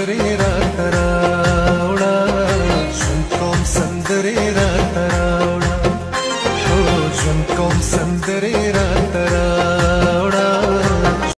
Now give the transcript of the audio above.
संदरे रातरावड़ा झुमकोम संदरे रातरावड़ा ओ झुमकोम संदरे रात